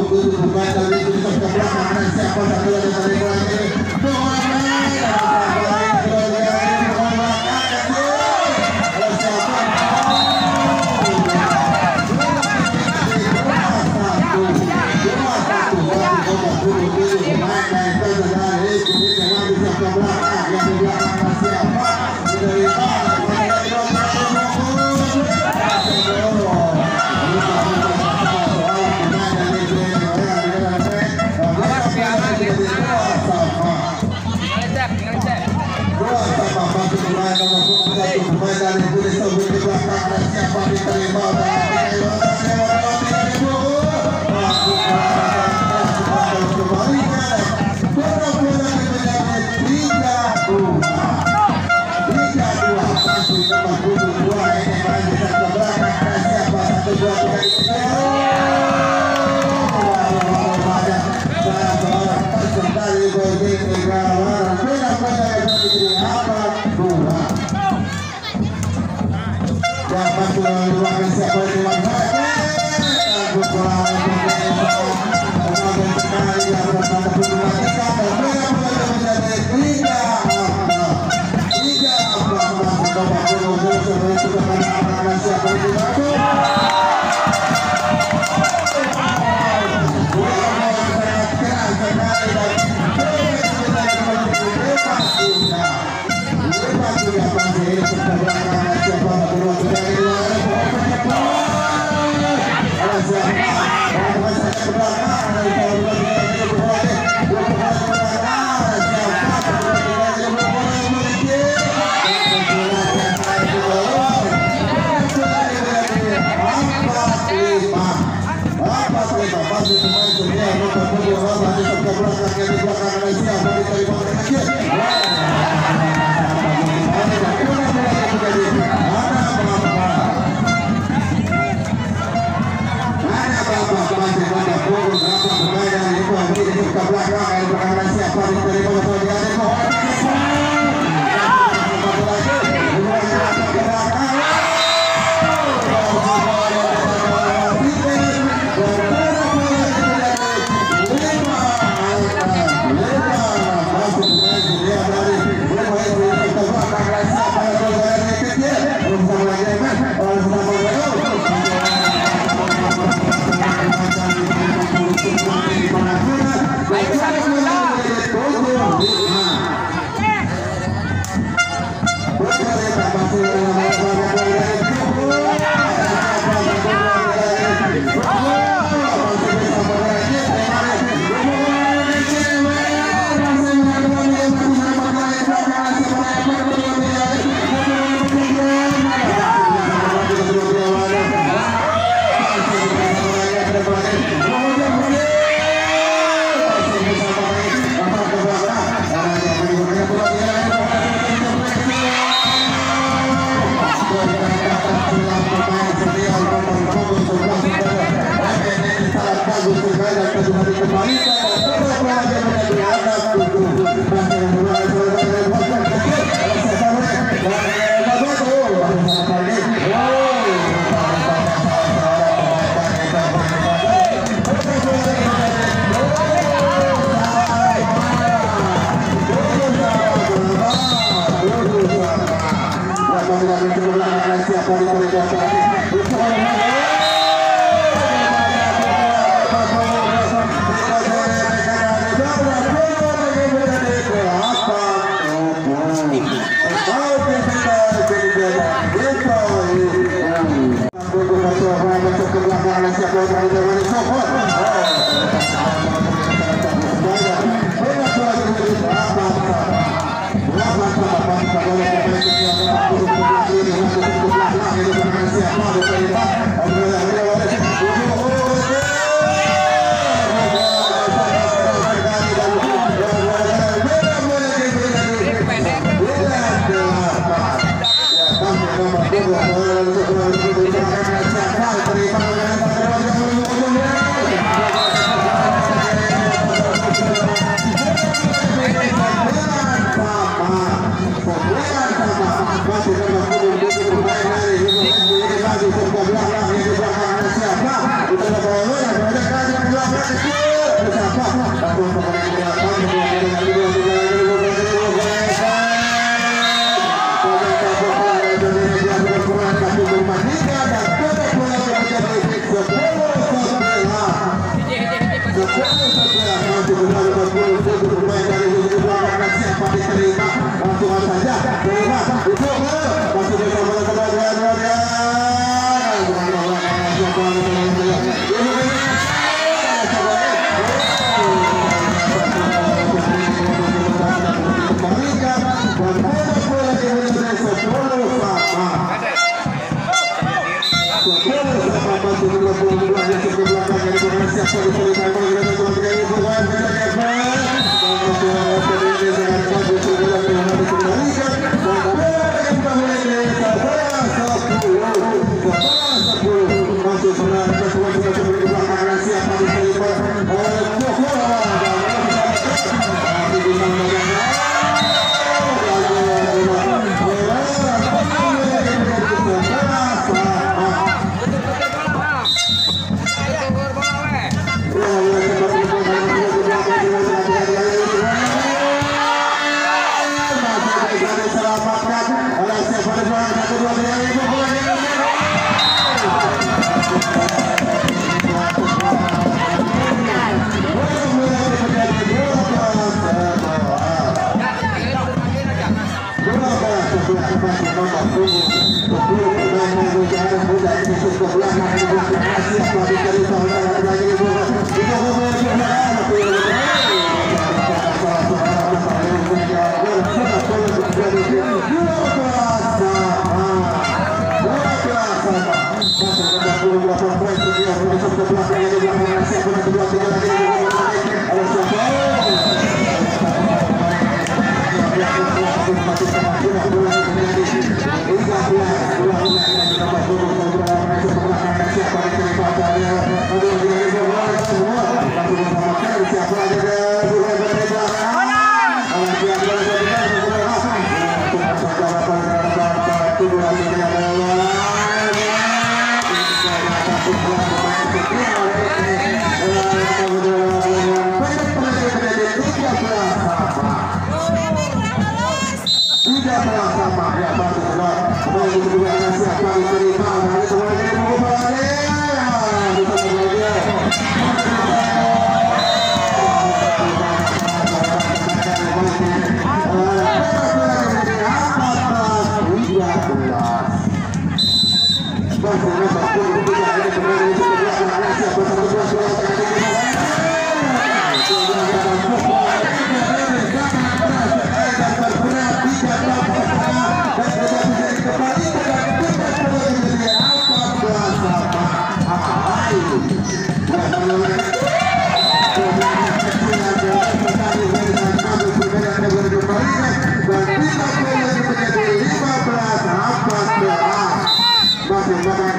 kumpul kumpul kumpul kumpul apa di sebelah Terima kasih.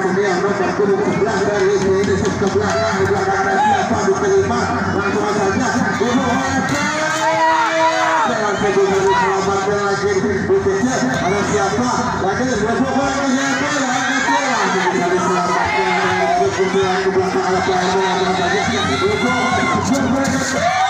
bumi ono berguru kebelah dari ini Yesus kebelah lah di belakang ada siapa diterima langsung saja bunuh selamat lagi berpikir ada siapa lagi berbuat lagi siapa lagi dari dengan kebelah ke belakang ada pelayan yang berada di belakang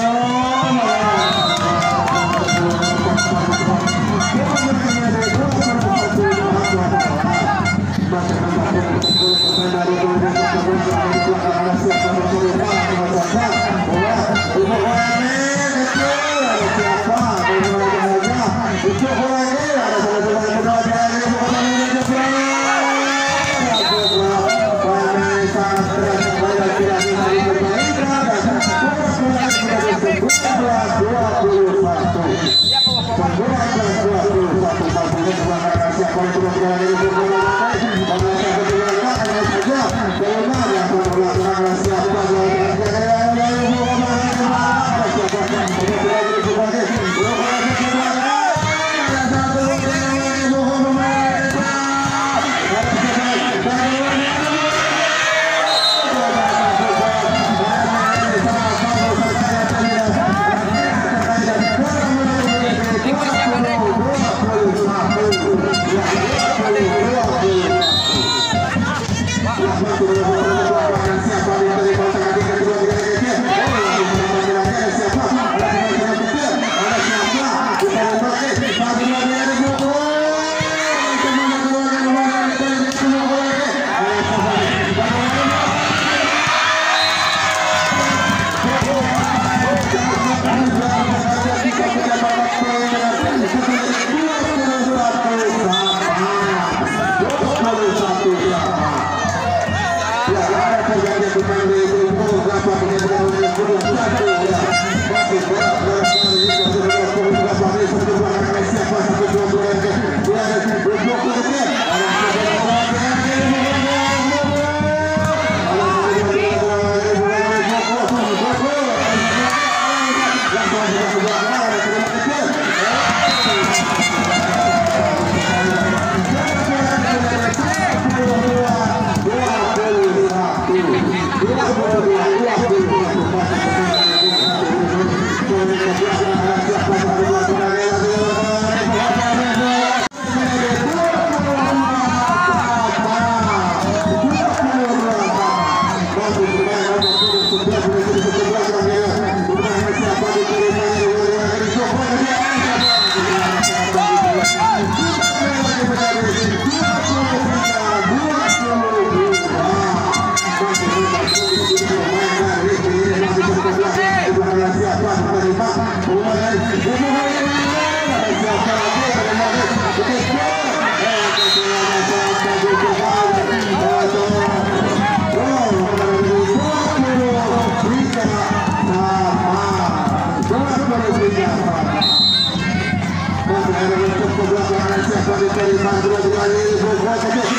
大家再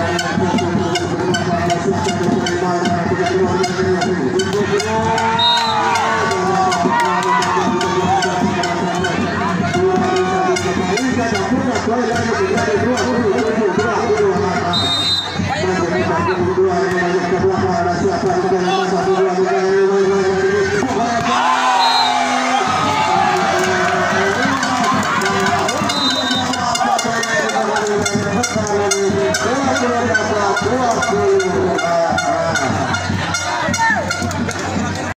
Obrigado.